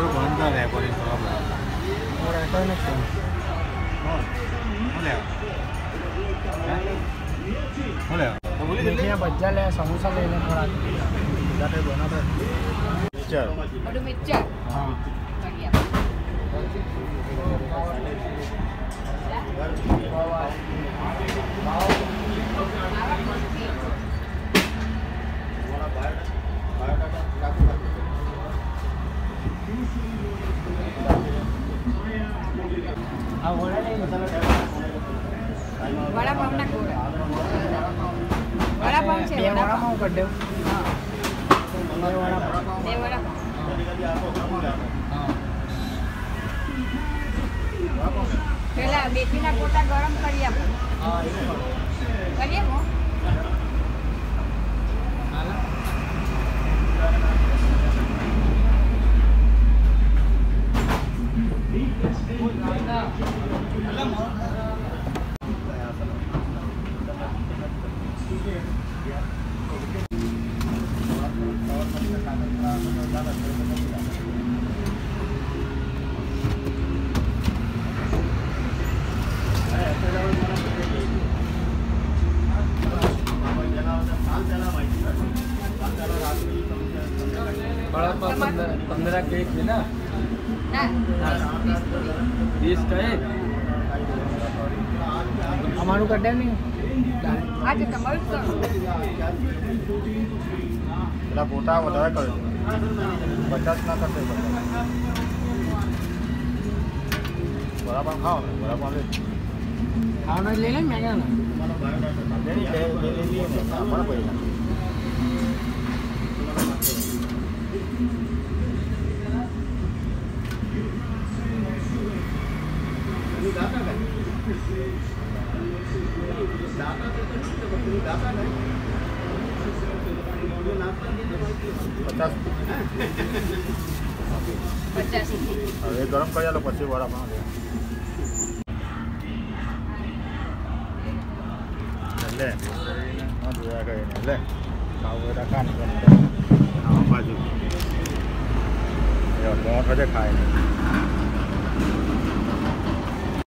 જાય પોલીસ બરાબર રહેતો નથી શું લેવા? શું લેવા? તો બોલી જલ્દી મીઠિયા ભજીયા લે સમોસા લઈને થોડા. ગુજરાતે બનાવે મિક્સર. હા. કરી આપો. આ વડા વડાપાવના ગોળા. વડાપાવ છે વડાપાઉં. કરી દઉં. બે વડાપાઉં. બે વડાપાવ હા. પેલા બેટીના પોતા ગરમ કરી આપો. बड़ा पंद्रह केक है ना? बीस का एक हमारू का डैम आज कमल का तेरा बोटा बता कर पचास ना करते बड़ा पान खाओ ना बड़ा पान ले खाओ ना ले ले महँगा ना ले ले ले ले हमारा पैसा પચાસ. હવે ગરમ કરી આલો પછી વડા લે. લે જોયા કરે લે. ખાવું હોય તો ખા બાજુ. મોટ ખાય